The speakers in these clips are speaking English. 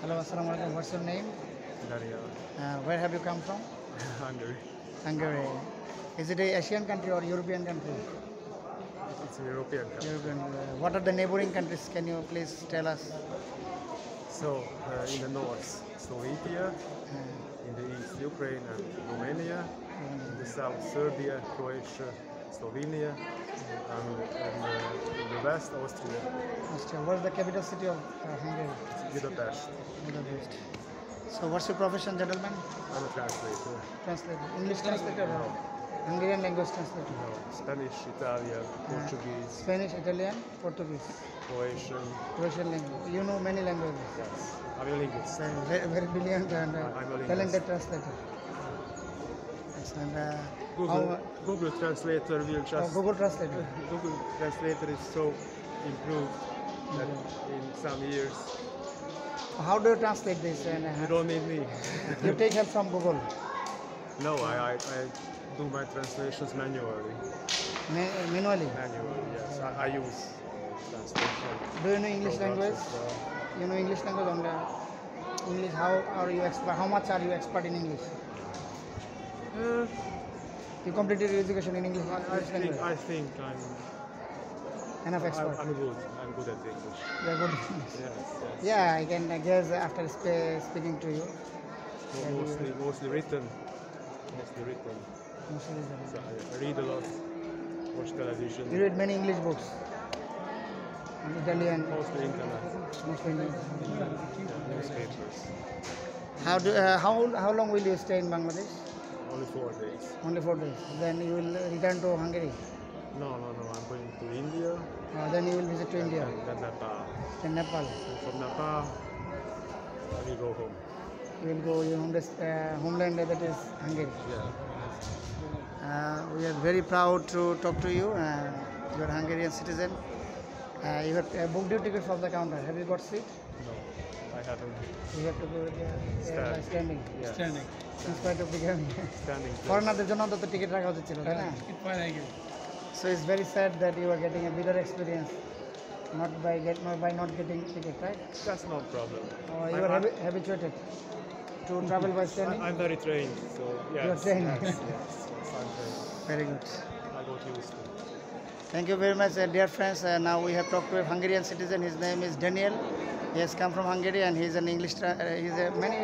Hello, assalamu alaikum. What's your name? Daria, Uh, where have you come from? Hungary. Hungary. Is it a Asian country or European country? It's a European country. European. Uh, what are the neighboring countries? Can you please tell us? So, uh, in the north, Slovakia, Uh, in the east, Ukraine and Romania, in the south, Serbia, Croatia, Slovenia, and, and uh, in the west, Austria, Austria. What's the capital city of uh, Hungary? Budapest. Budapest. So, what's your profession, gentlemen? I'm a translator. Translator. English translator or Hungarian language translator? No, Spanish, Italian, Portuguese, Spanish, Italian, Portuguese, Croatian. Russian language. You know many languages. Yes, I'm a linguist. So, very, very brilliant and uh, I'm a linguist. talented translator. And uh, Google, how, Google Translator will oh, just. Google Translator. Google Translator is so improved that in some years How do you translate this? And you uh, don't need me. you take help from Google no, I, I, I do my translations manually. ma- manually. Manually, yes. I, I use translation. Do you know English language? well. You know English language on the English. How are you expert? How much are you expert in English? Uh, You completed your education in English, I, I think. I think I'm Enough I'm, expert. I'm good. I'm good at English. You are good. in English. Yes, yes. Yeah, I can uh, guess after sp- speaking to you. Mo- Mostly, mostly written. Mostly written. Mostly is, So I, I read a lot. Watch television. You read many English books. In Italian, Mostly internet. mostly English. Yeah, newspapers. How do uh, how how long will you stay in Bangladesh? Only four days. Only four days. Then you will return to Hungary. No, no, no. I'm going to India. Uh, then you will visit to India, then Nepal. then Nepal. And from Nepal, I will go home. You will go your home uh, homeland that is Hungary. Yeah. Uh, we are very proud to talk to you. Uh, you are Hungarian citizen. Uh, you have uh, booked your ticket from the counter. Have you got seat? No, I haven't. You have to go there, uh, by Stand. standing. Yes. Standing. In spite of becoming Standing. place. ফরেনারদের জন্য অন্তত ticket রাখা উচিত ছিল তাই না It fine, I give. So it's very sad that you are getting a bitter experience not by get not by not getting ticket right That's no problem. or you I'm- are I'm- habi- habituated to travel by standing I, I'm very trained, so yes. You're trained. Yes, yes, yes, I'm trained. very good I got used to. Thank you very much, uh, dear friends. Uh, now we have talked to a Hungarian citizen. His name is Daniel. He has come from Hungary and he's an English. Uh, he's a many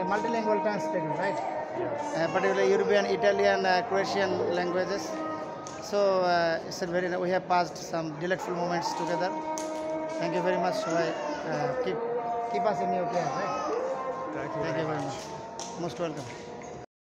a multilingual translator, right? Yes. Uh, particularly European, Italian, uh, Croatian languages. So uh, it's a very. We have passed some delightful moments together. Thank you very much. Uh, keep keep us in your care, right? Thank you Thank very you very much. much. Most welcome.